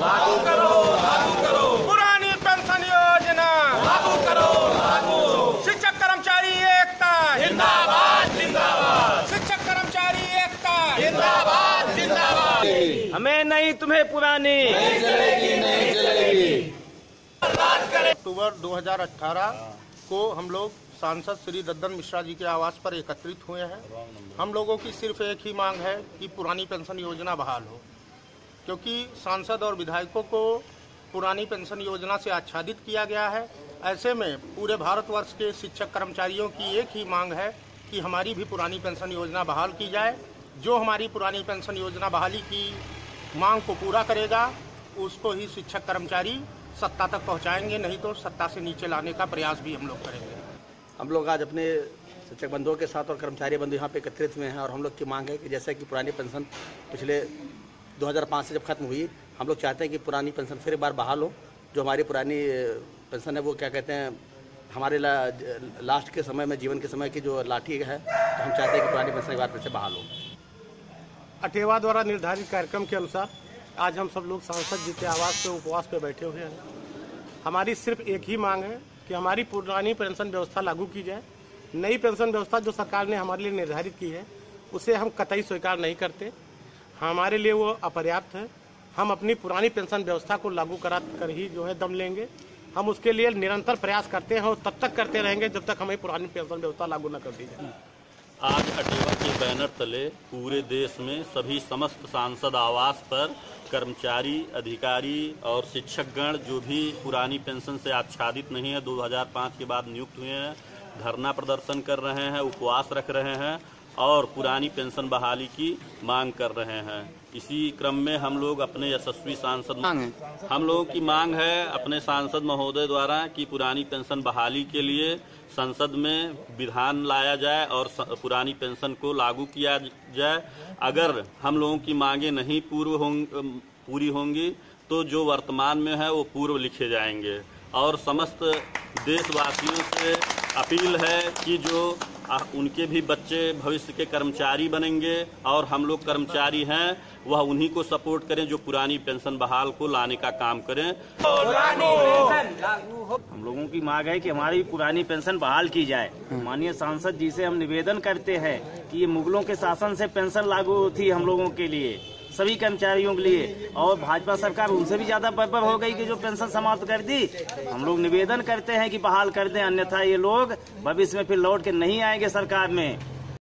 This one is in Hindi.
लागू करो लागू करो। पुरानी पेंशन योजना। लागू करो लागू। शिक्षक कर्मचारी एकता। जिंदाबाद जिंदाबाद। शिक्षक कर्मचारी एकता। जिंदाबाद जिंदाबाद। हमें नहीं तुम्हें पुरानी। नहीं चलेगी नहीं चलेगी। अक्टूबर 2018 को हम लोग सांसद श्री दद्दन मिश्रा जी के आवास पर एकत्रित हुए हैं। हम लोगों की सिर्फ़ एक ही मांग है कि पुरानी पेंशन योजना बहाल हो। क्योंकि सांसद और विधायकों को पुरानी पेंशन योजना से आच्छादित किया गया है। ऐसे में पूरे भारतवर्ष के शिक्षक कर्मचारियों की एक ही मांग है कि हमारी भी पुरानी पेंशन योजना बहाल की जाए। जो हमारी पुरानी पेंशन योजना बहाली की मांग को पूरा करेगा, उसको ही शिक्षक कर्मचारी सत्ता तक पहुंचाएँगे, नहीं तो सत्ता से नीचे लाने का प्रयास भी हम लोग करेंगे। हम लोग आज अपने शिक्षक बंधुओं के साथ और कर्मचारी बंधु यहाँ पे एकत्रित हुए हैं और हम लोग की मांग है कि जैसे कि पुरानी पेंशन पिछले 2005 से जब खत्म हुई हम लोग चाहते हैं कि पुरानी पेंशन फिर एक बार बहाल हो। जो हमारी पुरानी पेंशन है वो क्या कहते हैं हमारे ला, लास्ट के समय में जीवन के समय की जो लाठी है तो हम चाहते हैं कि पुरानी पेंशन एक बार फिर से बहाल हो। अटेवा द्वारा निर्धारित कार्यक्रम के अनुसार आज हम सब लोग सांसद जी के आवास पर उपवास पर बैठे हुए हैं। हमारी सिर्फ़ एक ही मांग है कि हमारी पुरानी पेंशन व्यवस्था लागू की जाए। नई पेंशन व्यवस्था जो सरकार ने हमारे लिए निर्धारित की है उसे हम कतई स्वीकार नहीं करते। हमारे लिए वो अपर्याप्त है। हम अपनी पुरानी पेंशन व्यवस्था को लागू करा कर ही जो है दम लेंगे। हम उसके लिए निरंतर प्रयास करते हैं और तब तक करते रहेंगे जब तक हमें पुरानी पेंशन व्यवस्था लागू न कर दी जाए। आज अटेवा के बैनर तले पूरे देश में सभी समस्त सांसद आवास पर कर्मचारी, अधिकारी और शिक्षकगण जो भी पुरानी पेंशन से आच्छादित नहीं है 2005 के बाद नियुक्त हुए हैं, धरना प्रदर्शन कर रहे हैं, उपवास रख रहे हैं और पुरानी पेंशन बहाली की मांग कर रहे हैं। इसी क्रम में हम लोग अपने यशस्वी सांसद हम लोगों की मांग है अपने सांसद महोदय द्वारा कि पुरानी पेंशन बहाली के लिए संसद में विधान लाया जाए और पुरानी पेंशन को लागू किया जाए। अगर हम लोगों की मांगे नहीं पूर्व होंग, पूरी होंगी तो जो वर्तमान में है वो पूर्व लिखे जाएँगे। और समस्त देशवासियों से अपील है कि जो उनके भी बच्चे भविष्य के कर्मचारी बनेंगे और हम लोग कर्मचारी हैं वह उन्हीं को सपोर्ट करें जो पुरानी पेंशन बहाल को लाने का काम करें। हम लोगों की मांग है कि हमारी पुरानी पेंशन बहाल की जाए। माननीय सांसद जी से हम निवेदन करते हैं कि ये मुगलों के शासन से पेंशन लागू थी हम लोगों के लिए। सभी कर्मचारियों के लिए। और भाजपा सरकार उनसे भी ज़्यादा बर्बर हो गई कि जो पेंशन समाप्त कर दी, हम लोग निवेदन करते हैं कि बहाल कर दें, अन्यथा ये लोग भविष्य में फिर लौट के नहीं आएँगे सरकार में।